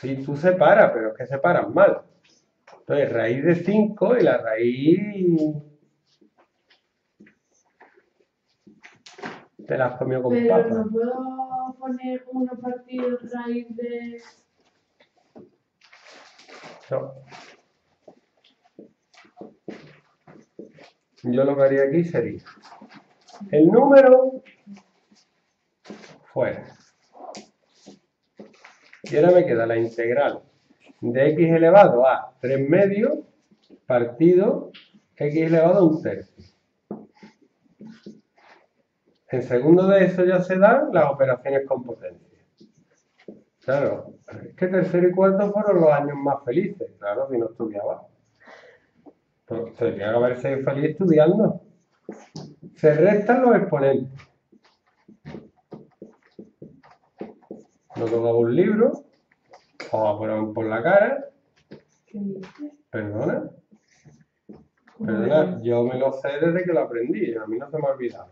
Si tú separas, pero es que separas mal. Entonces, raíz de 5 y la raíz te la has comido con Pero papa. no puedo poner uno partido raíz de. No. Yo lo que haría aquí sería el número fuera. Ahora me queda la integral de x elevado a 3 medios partido x elevado a un tercio. En segundo de eso ya se dan las operaciones con potencia. Claro, es que tercero y cuarto fueron los años más felices, claro, si no estudiaba. Pues tendría que haber sido feliz estudiando. Se restan los exponentes lo tomaba un libro, o por, por la cara. ¿Perdona? Perdona, yo me lo sé desde que lo aprendí, a mí no se me ha olvidado.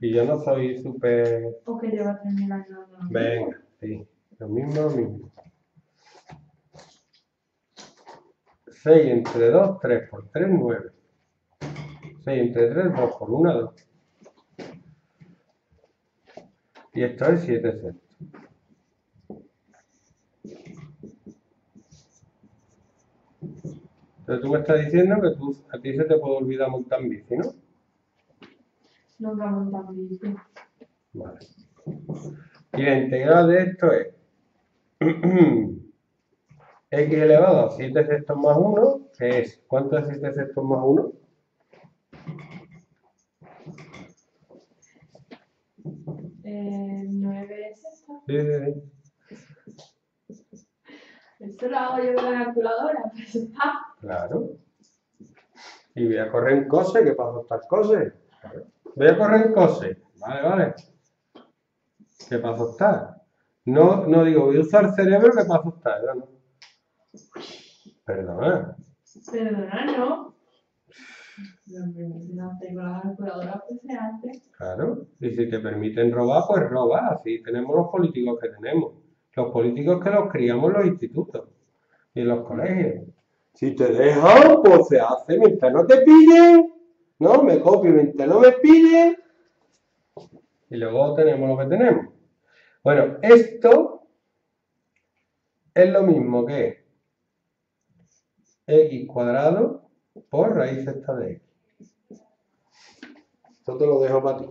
Y yo no soy súper... O que lleva Venga, sí, lo mismo, lo mismo. 6 entre 2, 3 por 3, 9. 6 entre 3, 2 por 1, 2. Y esto es 7, 0. Pero tú me estás diciendo que tú, a ti se te puede olvidar montar en bici, ¿no? Nunca montado en bici. Vale. Y la integral de esto es x elevado a 7 sextos más 1, que es, ¿cuánto es 7 sextos más 1? 9 eh, sextos. Sí, sí, sí. Esto lo hago yo con la calculadora, pues está. Claro. Y voy a correr en cose, que para soltar cose. Voy a correr en cose. Vale, vale. Que para soltar. No, no digo, voy a usar cerebro que para soltar. ¿no? no. Perdona. Perdona, ¿no? No, tengo la calculadora, pues. Claro, y si te permiten robar, pues roba. Así tenemos los políticos que tenemos. Los políticos que los criamos en los institutos y en los colegios. Si te dejan, pues se hace. Mientras no te pillen, no me copio. Mientras no me pillen. Y luego tenemos lo que tenemos. Bueno, esto es lo mismo que x cuadrado por raíz sexta de x. Esto te lo dejo para ti.